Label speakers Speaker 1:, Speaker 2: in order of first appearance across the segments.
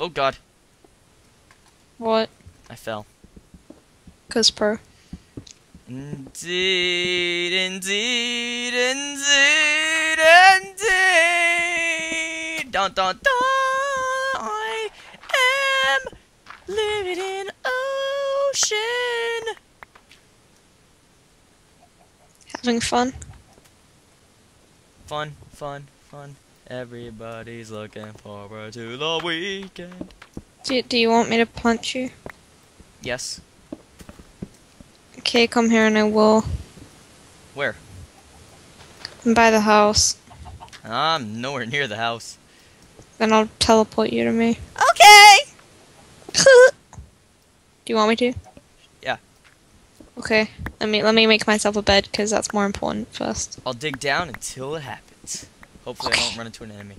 Speaker 1: Oh god,
Speaker 2: What?
Speaker 1: I fell.
Speaker 2: Cause pro.
Speaker 1: Indeed, indeed, indeed, indeed. Dun dun dun. I am living in ocean.
Speaker 2: Having fun.
Speaker 1: Fun, fun, fun. Everybody's looking forward to the weekend.
Speaker 2: Do, do you want me to punch you?
Speaker 1: Yes.
Speaker 2: Okay, come here and I will.
Speaker 1: Where?
Speaker 2: I'm by the house.
Speaker 1: I'm nowhere near the house.
Speaker 2: Then I'll teleport you to me.
Speaker 1: Okay.
Speaker 2: Do you want me to?
Speaker 1: Yeah.
Speaker 2: Okay. Let me let me make myself a bed because that's more important first.
Speaker 1: I'll dig down until it happens. Hopefully, I don't run into an enemy.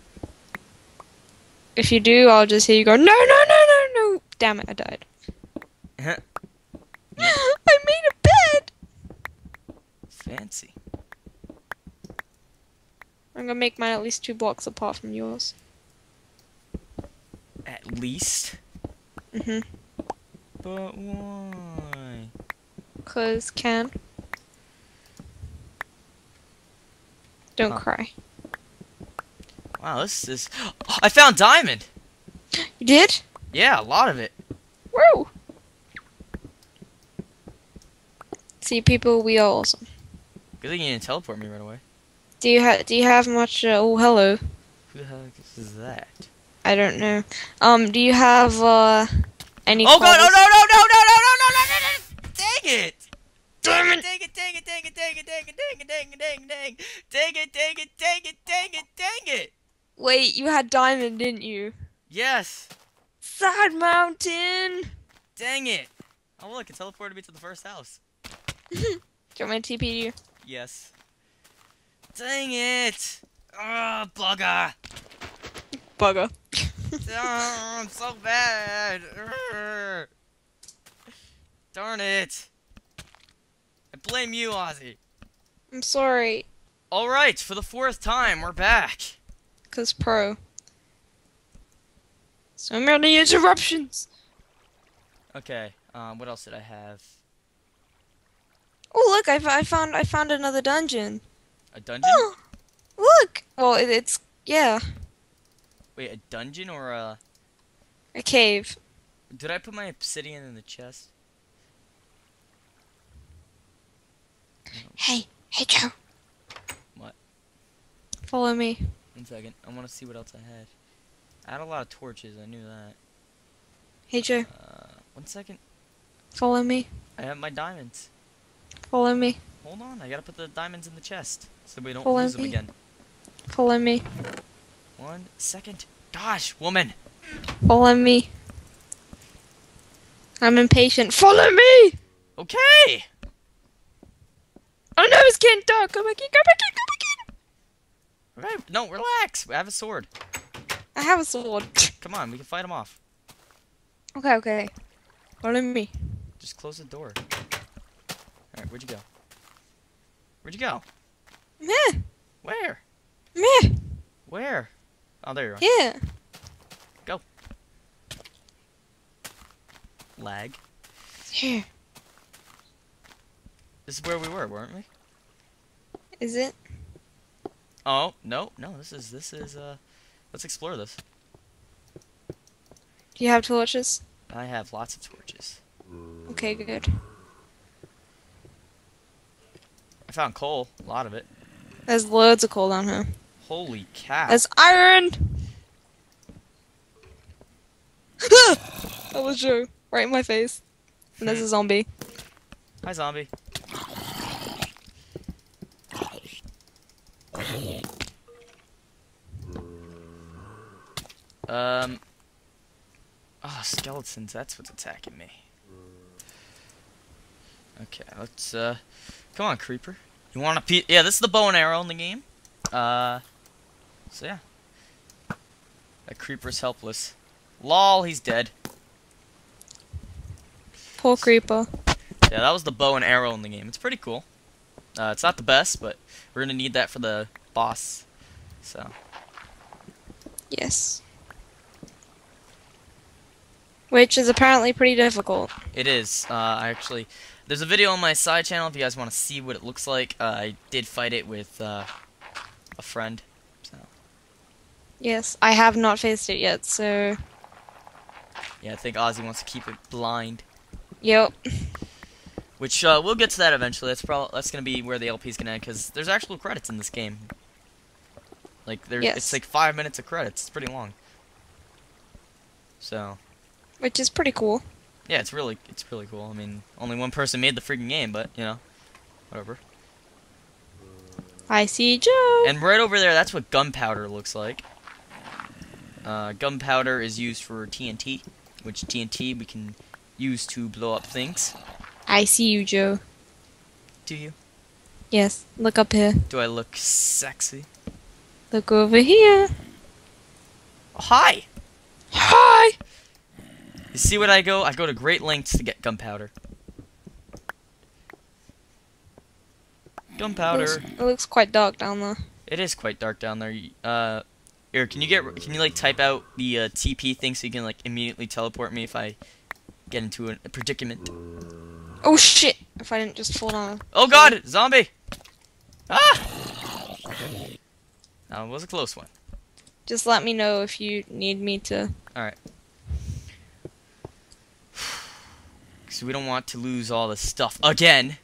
Speaker 2: If you do, I'll just hear you go no no no no no. Damn it! I died. I made a bed.
Speaker 1: Fancy.
Speaker 2: I'm gonna make mine at least two blocks apart from yours.
Speaker 1: At least.
Speaker 2: Mm-hmm.
Speaker 1: But why?
Speaker 2: Cause can. Don't
Speaker 1: Huh.
Speaker 2: cry.
Speaker 1: Wow, this is. I found diamond.
Speaker 2: You did?
Speaker 1: Yeah, a lot of it.
Speaker 2: Woo! See, people, we are awesome.
Speaker 1: Good thing you didn't teleport me right away.
Speaker 2: Do you have Do you have much? Uh, oh, hello.
Speaker 1: Who the heck is that?
Speaker 2: I don't know. Um, do you have uh any?
Speaker 1: Oh god! Oh no! No! No! No! No! No! No! No! No! no. Dang it! Dang it! Dang it! Dang it! Dang it! Dang it! Dang it! Dang it! Dang it! Dang it! Dang it! Dang it! Dang it! Dang it! Dang it! Dang it!
Speaker 2: Wait, you had diamond, didn't you?
Speaker 1: Yes.
Speaker 2: Side mountain.
Speaker 1: Dang it! Oh look! It teleported me to the first house.
Speaker 2: Do you want me to TP you?
Speaker 1: Yes. Dang it! Ah, bugger!
Speaker 2: Bugger.
Speaker 1: Oh, I'm so bad. Urgh. Darn it! I blame you, Ozzy.
Speaker 2: I'm sorry,
Speaker 1: All right, for the fourth time, we're back.
Speaker 2: Cause pro. So many interruptions.
Speaker 1: Okay. Um, what else did I have?
Speaker 2: Oh look, I, f- I found I found another dungeon.
Speaker 1: A dungeon?
Speaker 2: Oh, look. Well, it, it's yeah,
Speaker 1: Wait, a dungeon or a?
Speaker 2: a cave.
Speaker 1: Did I put my obsidian in the chest?
Speaker 2: Hey, hey Joe.
Speaker 1: What?
Speaker 2: Follow me.
Speaker 1: One second. I want to see what else I had. I had a lot of torches. I knew that.
Speaker 2: Hey Joe,
Speaker 1: Uh, one second.
Speaker 2: follow me.
Speaker 1: I have my diamonds.
Speaker 2: Follow me.
Speaker 1: Hold on. I gotta put the diamonds in the chest so we don't
Speaker 2: Follow
Speaker 1: lose them again.
Speaker 2: Follow me.
Speaker 1: One second. Gosh, woman.
Speaker 2: Follow me. I'm impatient. Follow me!
Speaker 1: Okay.
Speaker 2: Oh no, it's getting dark. Come back in, come back back
Speaker 1: Alright, no, relax. I have a sword.
Speaker 2: I have a sword.
Speaker 1: Come on, we can fight him off.
Speaker 2: Okay, okay. Follow me.
Speaker 1: Just close the door. Alright, where'd you go? Where'd you go?
Speaker 2: Meh,
Speaker 1: Where?
Speaker 2: meh,
Speaker 1: Where? Oh, there you are.
Speaker 2: yeah. Go.
Speaker 1: Lag.
Speaker 2: Here.
Speaker 1: This is where we were, weren't we?
Speaker 2: Is it?
Speaker 1: Oh, no, no, this is, this is, uh, let's explore this.
Speaker 2: Do you have torches?
Speaker 1: I have lots of torches.
Speaker 2: Okay, good.
Speaker 1: I found coal, a lot of it.
Speaker 2: There's loads of coal down here.
Speaker 1: Holy cow.
Speaker 2: There's iron! that was Joe. Right in my face. And there's a zombie.
Speaker 1: Hi, zombie. Um. Oh, skeletons. That's what's attacking me. Okay, let's, uh. Come on, creeper. You want a piece? Yeah, this is the bow and arrow in the game. Uh. So, yeah. That creeper's helpless. Lol, he's dead.
Speaker 2: Poor creeper.
Speaker 1: Yeah, that was the bow and arrow in the game. It's pretty cool. Uh, it's not the best, but we're gonna need that for the boss. So,
Speaker 2: Yes. Which is apparently pretty difficult.
Speaker 1: It is. Uh, I actually, there's a video on my side channel if you guys want to see what it looks like. Uh, I did fight it with uh, a friend. So
Speaker 2: Yes, I have not faced it yet, so
Speaker 1: yeah, I think Ozzy wants to keep it blind.
Speaker 2: yep.
Speaker 1: Which uh, we'll get to that eventually. That's probably that's gonna be where the LP's gonna end because there's actual credits in this game. Like there's,
Speaker 2: Yes.
Speaker 1: it's like five minutes of credits. It's pretty long. So
Speaker 2: Which is pretty cool.
Speaker 1: yeah, it's really it's really cool. I mean, only one person made the freaking game, but you know, whatever.
Speaker 2: I see Joe.
Speaker 1: And right over there, that's what gunpowder looks like. Uh, gunpowder is used for TNT, which TNT we can use to blow up things.
Speaker 2: I see you, Joe.
Speaker 1: Do you?
Speaker 2: Yes, look up here.
Speaker 1: Do I look sexy?
Speaker 2: Look over here.
Speaker 1: Oh, hi!
Speaker 2: Hi!
Speaker 1: See what I go? I go to great lengths to get gunpowder. Gunpowder.
Speaker 2: Looks, it looks quite dark down there.
Speaker 1: It is quite dark down there. Uh, here, can you get? Can you like type out the uh, TP thing so you can like immediately teleport me if I get into a, predicament?
Speaker 2: Oh shit! If I didn't just fall down.
Speaker 1: Oh God, zombie! Ah! That was a close one.
Speaker 2: Just let me know if you need me to.
Speaker 1: Because we don't want to lose all the stuff again.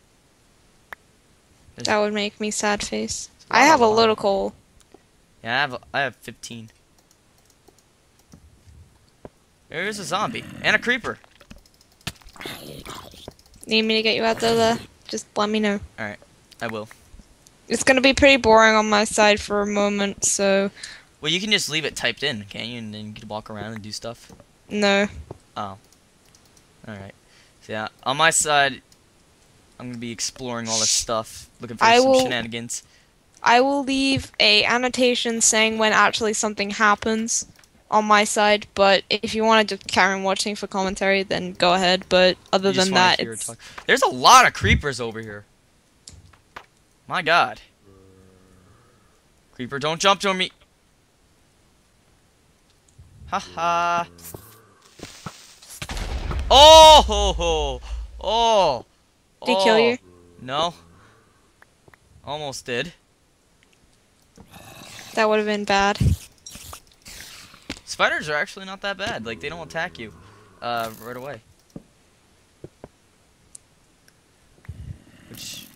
Speaker 2: That would make me sad face. I have a little coal.
Speaker 1: Yeah, I have I have 15. There's a zombie and a creeper.
Speaker 2: Need me to get you out there? there? Just let me know.
Speaker 1: All right, I will.
Speaker 2: It's gonna be pretty boring on my side for a moment, so
Speaker 1: Well, you can just leave it typed in, can't you? And then you can walk around and do stuff.
Speaker 2: no. Oh.
Speaker 1: All right. So yeah, on my side, I'm gonna be exploring all this stuff, looking for
Speaker 2: I
Speaker 1: some
Speaker 2: will-
Speaker 1: shenanigans.
Speaker 2: I will leave a annotation saying when actually something happens on my side, but if you want to just carry on watching for commentary, then go ahead. But other than that,
Speaker 1: There's a lot of creepers over here. My God. Creeper, don't jump to me. Ha ha. Oh ho ho. Oh.
Speaker 2: Did he kill
Speaker 1: Oh.
Speaker 2: you?
Speaker 1: No. Almost did.
Speaker 2: that would have been bad.
Speaker 1: Spiders are actually not that bad. Like they don't attack you uh, right away. Which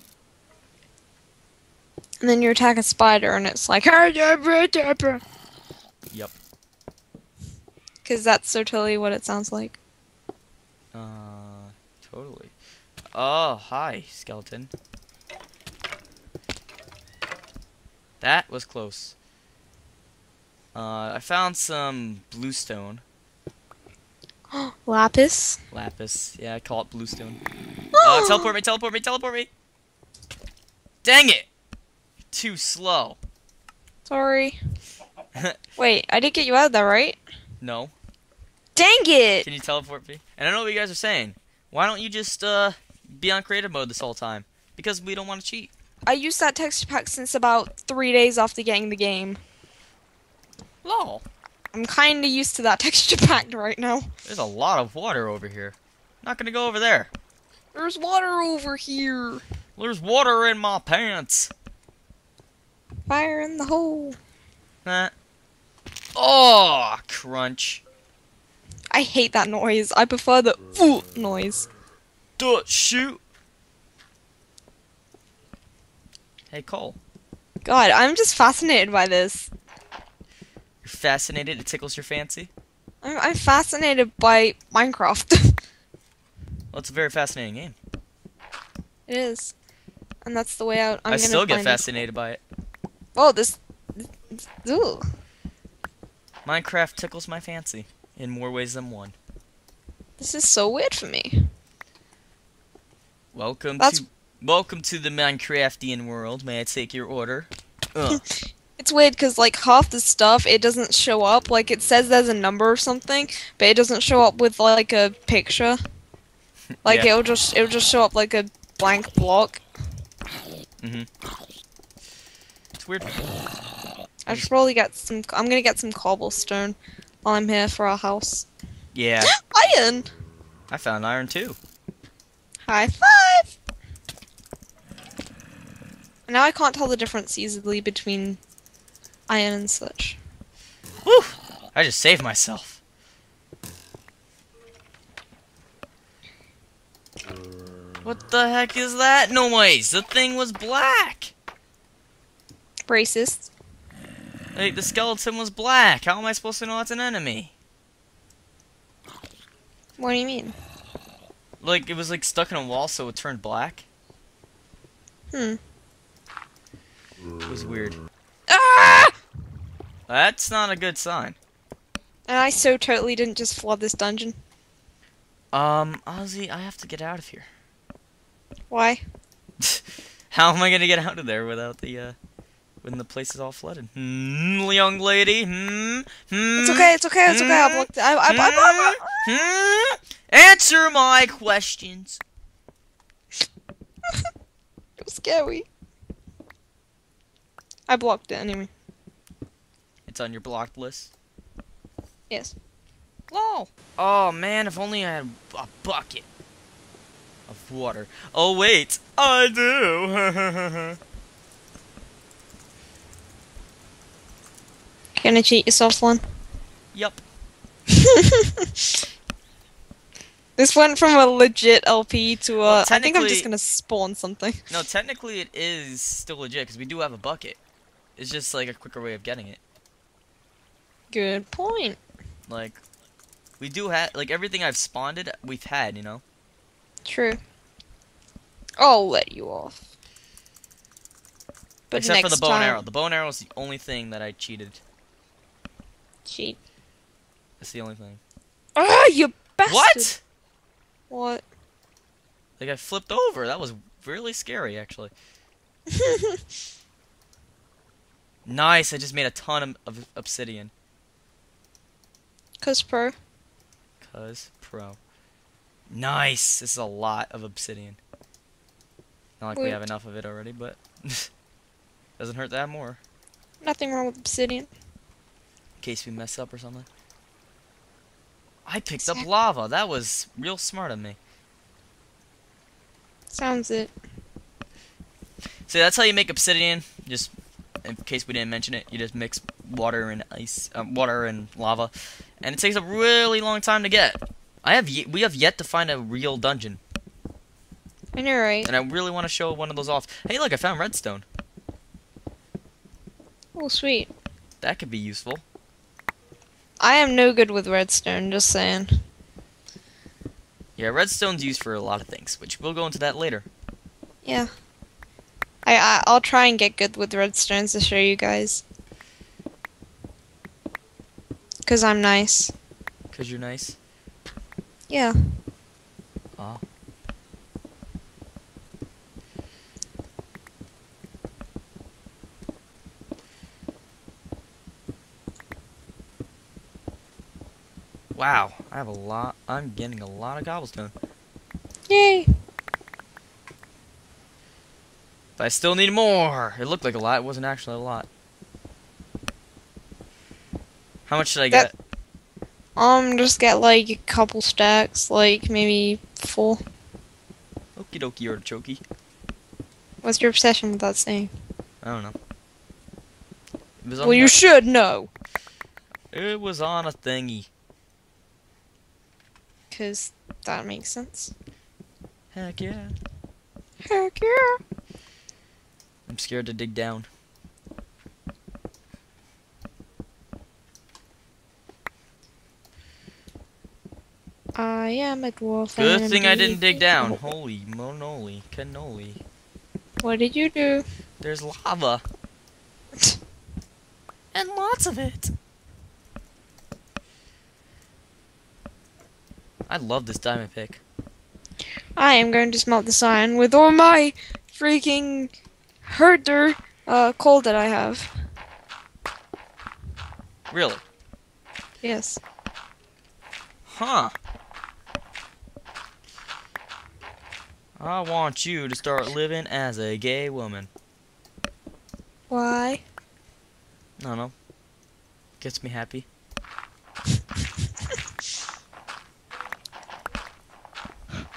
Speaker 2: And then you attack a spider, and it's like, Yep. because
Speaker 1: yep.
Speaker 2: that's so totally what it sounds like.
Speaker 1: Uh, totally. Oh, hi, skeleton. That was close. Uh, I found some bluestone.
Speaker 2: Lapis.
Speaker 1: Lapis. Yeah, I call it bluestone. Uh, teleport me, teleport me, teleport me! Dang it! Too slow.
Speaker 2: Sorry. Wait, I did get you out of there, right?
Speaker 1: no.
Speaker 2: Dang it!
Speaker 1: Can you teleport me? And I know what you guys are saying. Why don't you just, uh, be on creative mode this whole time? Because we don't want to cheat.
Speaker 2: I used that texture pack since about three days after getting the game.
Speaker 1: Lol.
Speaker 2: I'm kinda used to that texture pack right now.
Speaker 1: There's a lot of water over here. Not gonna go over there.
Speaker 2: There's water over here.
Speaker 1: There's water in my pants.
Speaker 2: Fire in the hole.
Speaker 1: Nah. Oh, crunch.
Speaker 2: I hate that noise. I prefer the ooh noise.
Speaker 1: Duh, shoot. Hey, Cole.
Speaker 2: God, I'm just fascinated by this.
Speaker 1: You're fascinated? It tickles your fancy?
Speaker 2: I'm, I'm fascinated by Minecraft.
Speaker 1: Well, it's a very fascinating game.
Speaker 2: it is. And that's the way out. I'm
Speaker 1: i
Speaker 2: gonna
Speaker 1: still get
Speaker 2: find it.
Speaker 1: fascinated by it.
Speaker 2: Oh, this. this- Ooh.
Speaker 1: Minecraft tickles my fancy in more ways than one.
Speaker 2: This is so weird for me.
Speaker 1: Welcome
Speaker 2: That's-
Speaker 1: to welcome to the Minecraftian world. May I take your order?
Speaker 2: It's weird because like half the stuff it doesn't show up. Like it says there's a number or something, but it doesn't show up with like a picture. Like
Speaker 1: Yeah.
Speaker 2: it'll just it'll just show up like a blank block. Mm-hmm.
Speaker 1: It's weird.
Speaker 2: I should probably get some. I'm gonna get some cobblestone while I'm here for our house.
Speaker 1: Yeah,
Speaker 2: Iron.
Speaker 1: I found iron too.
Speaker 2: High five. Now I can't tell the difference easily between iron and such.
Speaker 1: Whew! I just saved myself. What the heck is that noise? The thing was black.
Speaker 2: Racist.
Speaker 1: Like the skeleton was black. How am I supposed to know it's an enemy?
Speaker 2: What do you mean?
Speaker 1: Like it was like stuck in a wall, so it turned black.
Speaker 2: Hmm.
Speaker 1: It was weird.
Speaker 2: Ah!
Speaker 1: That's not a good sign.
Speaker 2: And I so totally didn't just flood this dungeon.
Speaker 1: Um, Ozzy, I have to get out of here.
Speaker 2: Why?
Speaker 1: How am I gonna get out of there without the uh, when the place is all flooded? Hmm, young lady. Hmm. Hmm.
Speaker 2: It's okay. It's okay. It's okay. I blocked it. I, I, I, I,
Speaker 1: Hmm? Hmm? Answer my questions.
Speaker 2: it was scary. I blocked it anyway.
Speaker 1: It's on your blocked list.
Speaker 2: Yes.
Speaker 1: Lol. Oh man, if only I had a bucket of water. Oh wait, I do.
Speaker 2: Gonna cheat yourself one.
Speaker 1: yup.
Speaker 2: This went from a legit LP to a.
Speaker 1: Well,
Speaker 2: I think I'm just gonna spawn something.
Speaker 1: No, technically it is still legit because we do have a bucket. It's just like a quicker way of getting it.
Speaker 2: Good point.
Speaker 1: Like, we do have like everything I've spawned, we've had, you know.
Speaker 2: True. I'll let you off. But
Speaker 1: Except for the bow and arrow. The bow and arrow is the only thing that I cheated.
Speaker 2: Cheat.
Speaker 1: That's the only thing.
Speaker 2: Ah, you bastard!
Speaker 1: What?
Speaker 2: What?
Speaker 1: Like I flipped over. That was really scary, actually. Nice. I just made a ton of, of obsidian.
Speaker 2: Cause pro.
Speaker 1: Cause pro. Nice. This is a lot of obsidian. Not like we have enough of it already, but doesn't hurt to have more
Speaker 2: Nothing wrong with obsidian.
Speaker 1: In case we mess up or something. I picked up lava. That was real smart of me.
Speaker 2: Sounds it.
Speaker 1: So that's how you make obsidian. Just in case we didn't mention it, you just mix water and ice, um, water and lava, and it takes a really long time to get. I have we have yet to find a real dungeon,
Speaker 2: I know, right?
Speaker 1: and I really want to show one of those off. Hey, look, I found redstone.
Speaker 2: Oh, sweet.
Speaker 1: That could be useful.
Speaker 2: I am no good with redstone. Just saying.
Speaker 1: Yeah, redstone's used for a lot of things, which we'll go into that later.
Speaker 2: Yeah. I, I I'll try and get good with redstones to show you guys. Cause I'm nice.
Speaker 1: Cause you're nice.
Speaker 2: Yeah.
Speaker 1: Ah. Wow, I have a lot. I'm getting a lot of cobblestone.
Speaker 2: Yay.
Speaker 1: But I still need more. It looked like a lot. It wasn't actually a lot. How much should I
Speaker 2: That-
Speaker 1: get?
Speaker 2: Um, just get like a couple stacks, like maybe four.
Speaker 1: Okie dokie artichoke.
Speaker 2: What's your obsession with that saying?
Speaker 1: I don't know. It was on
Speaker 2: Well, you should know.
Speaker 1: It was on a thingy.
Speaker 2: Cause that makes sense.
Speaker 1: Heck yeah.
Speaker 2: Heck yeah.
Speaker 1: I'm scared to dig down.
Speaker 2: I am a dwarf.
Speaker 1: Good
Speaker 2: and
Speaker 1: thing I didn't dig down. Holy monoli, cannoli.
Speaker 2: What did you do?
Speaker 1: There's lava. and lots of it. I love this diamond pick.
Speaker 2: I am going to smelt this iron with all my freaking herder uh, coal that I have.
Speaker 1: Really?
Speaker 2: Yes.
Speaker 1: Huh. I want you to start living as a gay woman.
Speaker 2: Why?
Speaker 1: I don't know. Gets me happy.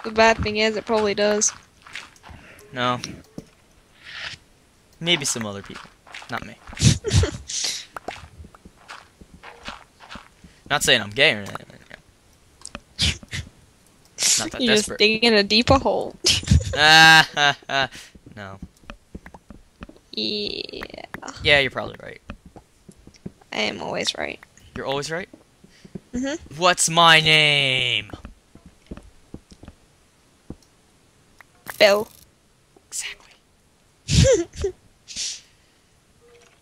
Speaker 2: The bad thing is, it probably does.
Speaker 1: No. Maybe some other people. Not me. Not saying I'm gay or anything. Not that
Speaker 2: You're just
Speaker 1: desperate.
Speaker 2: digging a deeper hole.
Speaker 1: Ah, ha, ha. no.
Speaker 2: yeah,
Speaker 1: Yeah, you're probably right.
Speaker 2: I am always right.
Speaker 1: You're always right.
Speaker 2: Mhm.
Speaker 1: What's my name?
Speaker 2: Bill.
Speaker 1: Exactly.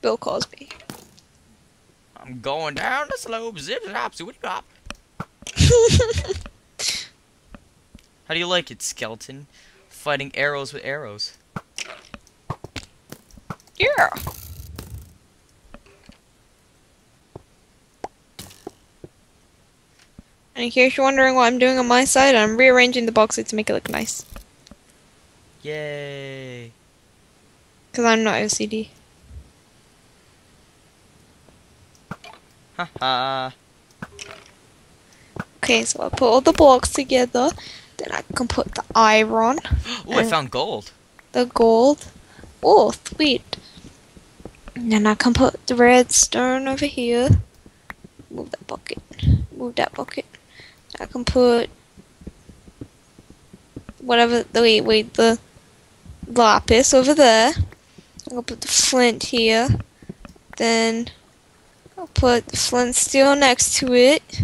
Speaker 2: Bill Cosby.
Speaker 1: I'm going down the slope, zip zop, zoop hop. How do you like it, skeleton? Fighting arrows with arrows.
Speaker 2: yeah. And in case you're wondering what I'm doing on my side, I'm rearranging the boxes to make it look nice.
Speaker 1: Yay.
Speaker 2: Because I'm not OCD.
Speaker 1: Haha.
Speaker 2: Okay, so I put all the blocks together. Then I can put the iron,
Speaker 1: oh, I found gold.
Speaker 2: the gold. Oh, sweet. And then I can put the redstone over here. Move that bucket. Move that bucket. I can put whatever. The wait, wait, the lapis over there. I'll put the flint here. Then I'll put the flint steel next to it.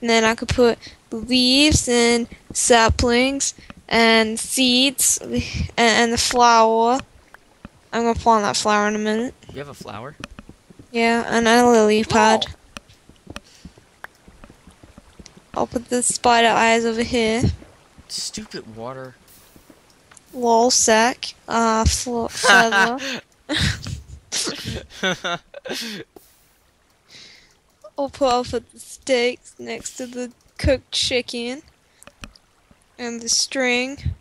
Speaker 2: And then I could put the leaves and saplings and seeds and, and the flower. I'm gonna plant that flower in a minute.
Speaker 1: You have a flower?
Speaker 2: Yeah, and a lily pad. I'll put the spider eyes over here.
Speaker 1: Stupid water.
Speaker 2: Wall sack. Uh, feather. I'll put I'll put the steaks next to the cooked chicken. And the string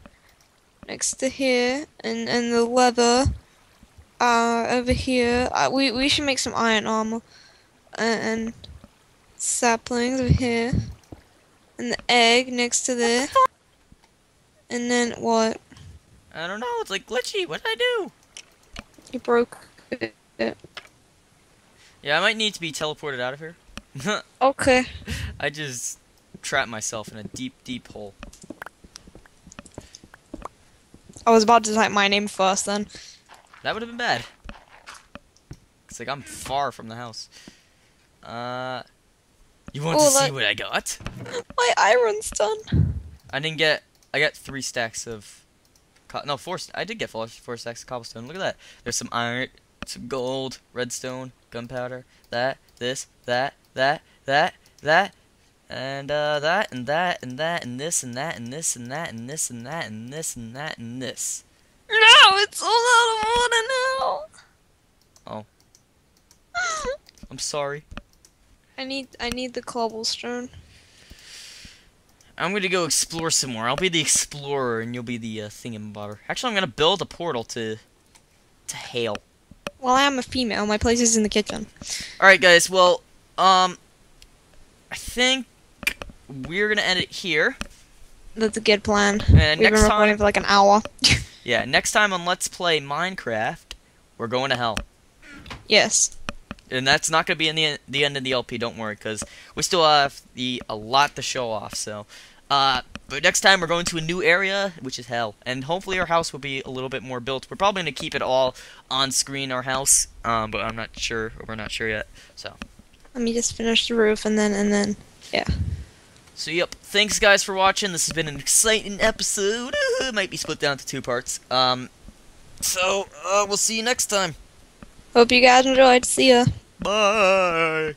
Speaker 2: next to here. And and the leather uh over here. Uh, we we should make some iron armor. And, and saplings over here. And the egg next to there. And then what?
Speaker 1: I don't know, it's like glitchy. What did I do?
Speaker 2: You broke it.
Speaker 1: Yeah, I might need to be teleported out of here.
Speaker 2: Okay.
Speaker 1: I just trapped myself in a deep, deep hole.
Speaker 2: I was about to type my name first then.
Speaker 1: That would have been bad. It's like I'm far from the house. Uh, you want
Speaker 2: Oh,
Speaker 1: to see what I got?
Speaker 2: My iron's done.
Speaker 1: I didn't get. I got three stacks of. No, four. I did get four, four stacks of cobblestone. Look at that. There's some iron, some gold, redstone, gunpowder. That, this, that, that, that, that, and uh, that, and that, and that, and this, and that, and this, and that, and this, and that, and this, and that, and this.
Speaker 2: No, it's all out of water now.
Speaker 1: Oh. I'm sorry.
Speaker 2: I need I need the cobblestone.
Speaker 1: I'm gonna go explore some more. I'll be the explorer, and you'll be the uh, thingamabobber. Actually, I'm gonna build a portal to to Hale.
Speaker 2: Well, I am a female. My place is in the kitchen.
Speaker 1: All right, guys. Well, um, I think we're gonna end it here.
Speaker 2: That's a good plan.
Speaker 1: And
Speaker 2: We've
Speaker 1: next
Speaker 2: been recording
Speaker 1: time,
Speaker 2: for like an hour.
Speaker 1: yeah, next time on Let's Play Minecraft, we're going to Hell,
Speaker 2: yes.
Speaker 1: And that's not gonna be in the the end of the LP. Don't worry, because we still have the a lot to show off. So, uh, but next time we're going to a new area, which is Hell, and hopefully our house will be a little bit more built. We're probably gonna keep it all on screen, our house, um, but I'm not sure. We're not sure yet. So.
Speaker 2: Let me just finish the roof and then and then yeah.
Speaker 1: So yep, thanks guys for watching. This has been an exciting episode. it might be split down to two parts. Um, so uh, we'll see you next time.
Speaker 2: Hope you guys enjoyed. See ya.
Speaker 1: Bye.